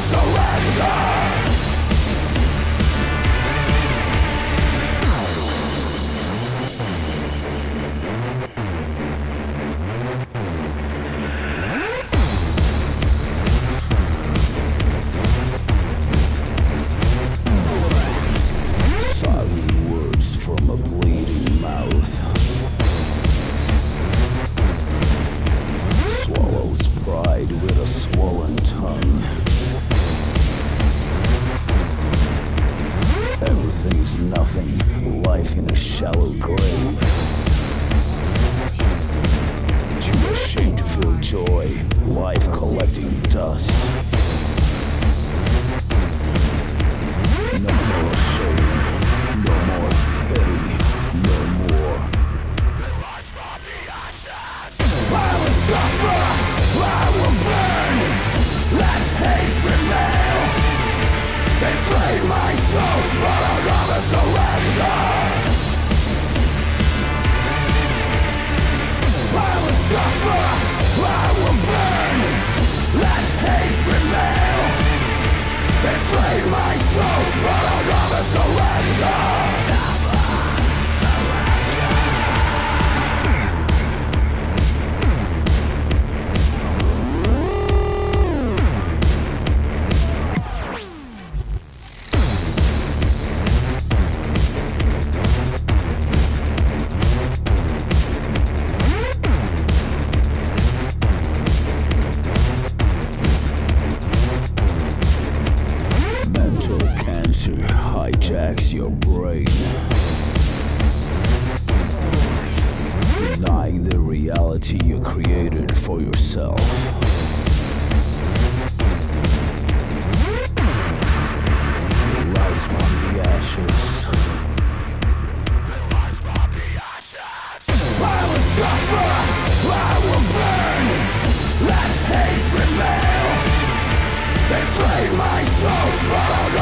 Silent shallow grave. To feel joy, life collecting dust. hijacks your brain. Denying the reality you created for yourself. Rise from the ashes. Rise from the ashes I will suffer, I will burn Let hate prevail. Enslave my soul,